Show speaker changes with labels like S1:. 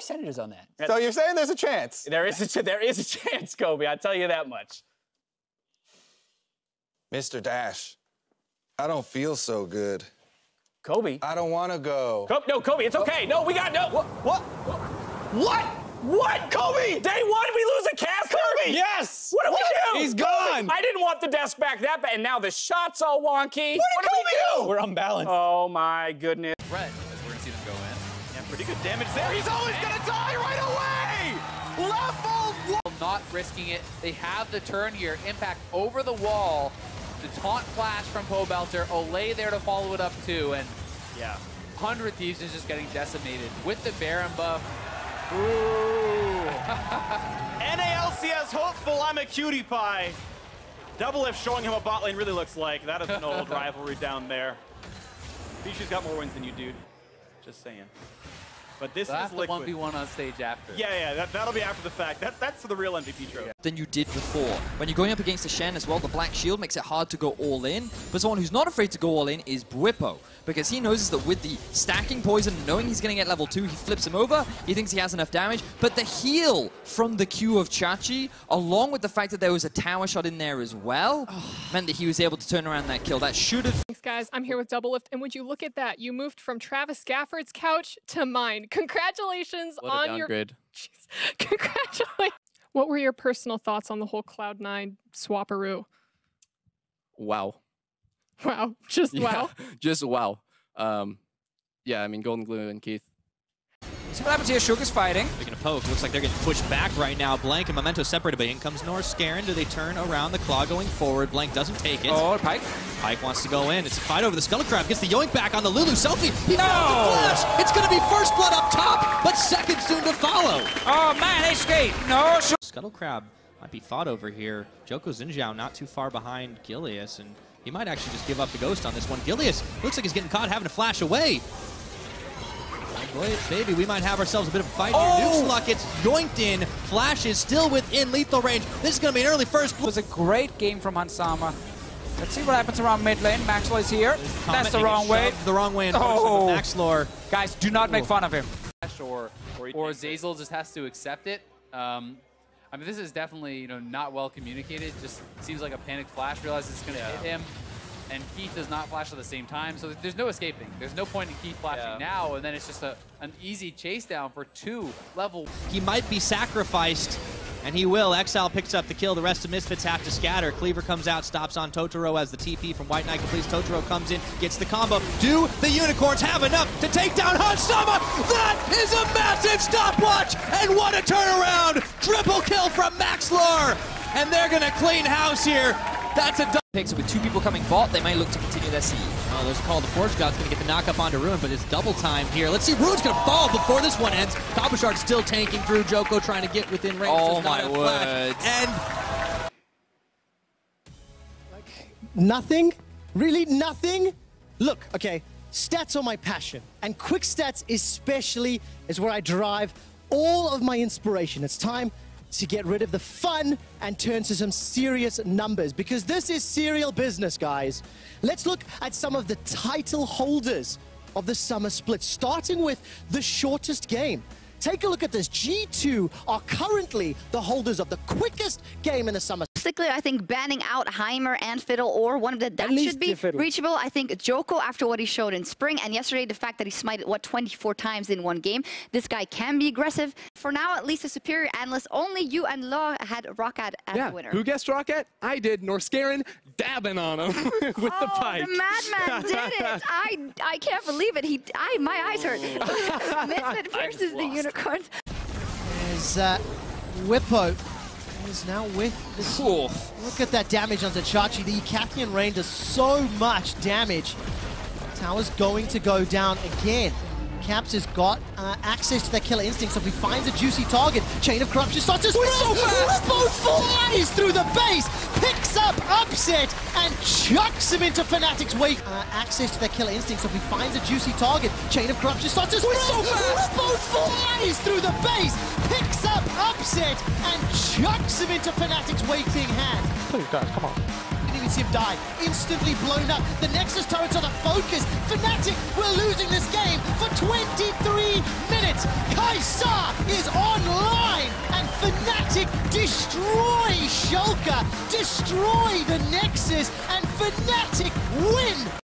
S1: percentages on that?
S2: So you're saying there's a chance?
S3: There is a, there is a chance, Kobe. I'll tell you that much.
S2: Mr. Dash, I don't feel so good.
S3: Kobe.
S2: I don't want to go.
S3: Kobe, no, Kobe, it's okay. No, we got no. What?
S2: What?
S3: What? What? Kobe! Day one, we lose a caster?
S2: Kobe! Yes!
S3: What did we do?
S2: He's gone!
S3: I didn't want the desk back that bad, and now the shot's all wonky.
S2: What did Kobe do?
S1: We're unbalanced.
S3: Oh my goodness.
S4: Threat,
S5: good damage there. He's always gonna die right away! Level one!
S4: Not risking it. They have the turn here. Impact over the wall. The taunt flash from Pobelter. Olay there to follow it up too. And
S5: Yeah.
S4: 100 Thieves is just getting decimated. With the Baron buff, Ooh.
S5: NALCS hopeful, I'm a cutie pie. Double F showing him what bot lane really looks like. That is an old rivalry down there. Bishu's got more wins than you, dude. Just saying. But this
S4: that's
S5: is
S4: the
S5: liquid.
S4: 1v1 on stage after.
S5: Yeah, yeah, that, that'll be after the fact. That, that's the real MVP trophy.
S6: than you did before. When you're going up against a Shen as well, the Black Shield makes it hard to go all in. But someone who's not afraid to go all in is Bwipo, because he knows that with the stacking poison, knowing he's going to get level 2, he flips him over, he thinks he has enough damage. But the heal from the Q of Chachi, along with the fact that there was a tower shot in there as well, meant that he was able to turn around that kill. That should have
S7: Thanks, guys. I'm here with Doublelift, and would you look at that? You moved from Travis Gafford's couch to mine. Congratulations
S4: What
S7: on your. Jeez. Congratulations. What were your personal thoughts on the whole Cloud9 swapperoo?
S8: Wow.
S7: Wow, just
S8: Yeah,
S7: wow.
S8: Just wow. Um, yeah, I mean, Goldenglue and Keith.
S1: See what happens here. Sugar's fighting. They're going to poke. Looks like they're getting pushed back right now. Blank and Memento separated, but in comes Norskeren. Do they turn around the claw going forward? Blank doesn't take it.
S6: Oh, Pike.
S1: Pike wants to go in. It's a fight over the Scuttle Crab. Gets the yoink back on the Lulu. Selfie. He no! flash. It's going to be first blood up top, but second soon to follow. Oh, man, they skate. No. Scuttle Crab might be fought over here. Joko Xin Zhao not too far behind Gilius, and he might actually just give up the ghost on this one. Gilius looks like he's getting caught having to flash away. Boy, baby, we might have ourselves a bit of a fight here. Nuke's luck, it's yoinked in. Flash is still within lethal range. This is going to be an early first.
S9: It was a great game from Hansama. Let's see what happens around mid lane. Maxwell is here. That's the wrong way.
S1: The wrong way,
S9: Oh.
S1: unfortunately,
S9: Guys, do not make fun of him.
S4: Flash or or Zazel just has to accept it. Um, I mean, this is definitely you know not well communicated. Just seems like a panicked flash. Realizes it's going to hit him, and Keith does not flash at the same time. So there's no escaping. There's no point in Keith flashing now, and then it's just a an easy chase down for two level.
S1: He might be sacrificed, and he will. Exile picks up the kill. The rest of Misfits have to scatter. Cleaver comes out, stops on Totoro as the TP from White Knight completes. Totoro comes in, gets the combo. Do the Unicorns have enough to take down Hansama? That is a massive stopwatch, and what a turnaround! Triple kill from Maxlore, and they're gonna clean house here. That's a dou-
S6: picks with two people coming bot, they might look to continue their siege.
S1: Oh, there's a call. The Forge God's going to get the knock up onto Ruin, but it's double time here. Let's see. Ruin's going to fall before this one ends. Copper still tanking through. Joko trying to get within range.
S6: Oh my
S1: have flash.
S6: words.
S1: And
S10: Nothing? Really nothing? Look, okay, stats are my passion, and quick stats especially is where I derive all of my inspiration. It's time to get rid of the fun and turn to some serious numbers because this is serial business, guys. Let's look at some of the title holders of the summer split, starting with the shortest game. Take a look at this. G2 are currently the holders of the quickest game in the summer
S11: Basically, I think banning out Heimer and Fiddle or one of the that should be reachable. I think Joko after what he showed in spring and yesterday, the fact that he smited what 24 times in one game, this guy can be aggressive. For now, at least a superior analyst. Only you and Law had Rocket as
S8: yeah.
S11: the winner.
S8: Who guessed Rocket? I did. Norskeren dabbing on him with the
S11: oh,
S8: pike.
S11: the madman did it! I I can't believe it. He I my eyes hurt. Misfit versus the unicorns.
S10: As uh, Bwipo is now with the fourth. Look at that damage onto Chachi. The Cathian Rain does so much damage. Tower's going to go down again. Caps has got uh, access to that killer instinct, so if he finds a juicy target, Chain of Corruption starts to spread.
S1: so fast!
S10: Bwipo flies through the base, picks up Upset, and chucks him into Fnatic's wake. Uh, access to that killer instinct, so if he finds a juicy target, Chain of Corruption starts to spread.
S1: so fast!
S10: Bwipo flies through the base, picks up Upset, and chucks him into Fnatic's waiting hand.
S9: Please, guys, come on.
S10: Him die. Instantly blown up. The Nexus turrets are the focus. Fnatic, we're losing this game for 23 minutes. Kaisa is online, and Fnatic destroy Schalke, destroy the Nexus, and Fnatic win